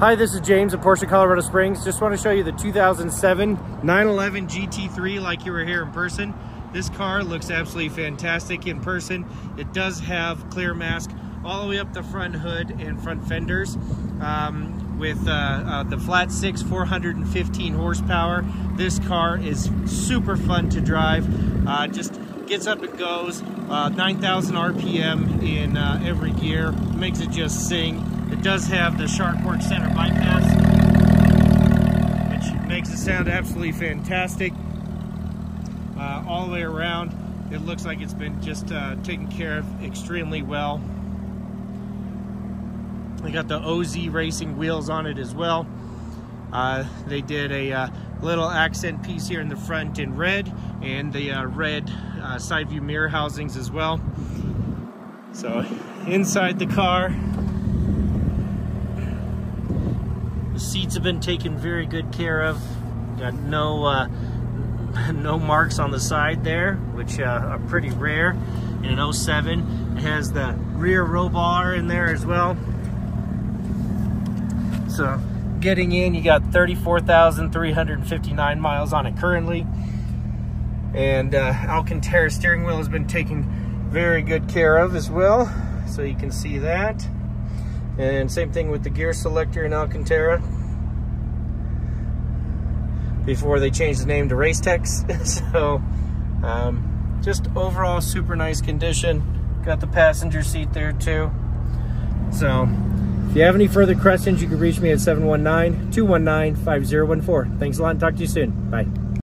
Hi, this is James at Porsche Colorado Springs. Just want to show you the 2007 911 GT3 like you were here in person. This car looks absolutely fantastic in person. It does have clear mask all the way up the front hood and front fenders um, with uh, uh, the flat six 415 horsepower. This car is super fun to drive. Uh, just gets up and goes, uh, 9,000 RPM in uh, every gear, makes it just sing. It does have the SharkWerks center bypass, which makes it sound absolutely fantastic. Uh, all the way around, it looks like it's been just uh, taken care of extremely well. They got the OZ Racing wheels on it as well. Uh, they did a uh, little accent piece here in the front in red and the uh, red uh, side view mirror housings as well. So inside the car, seats have been taken very good care of. Got no uh, no marks on the side there, which uh, are pretty rare. In an 07, it has the rear roll bar in there as well. So getting in, you got 34,359 miles on it currently. And uh, Alcantara steering wheel has been taken very good care of as well. So you can see that. And same thing with the gear selector in Alcantara. Before they changed the name to Racetex. so um, just overall super nice condition. Got the passenger seat there too. So if you have any further questions, you can reach me at 719-219-5014. Thanks a lot and talk to you soon. Bye.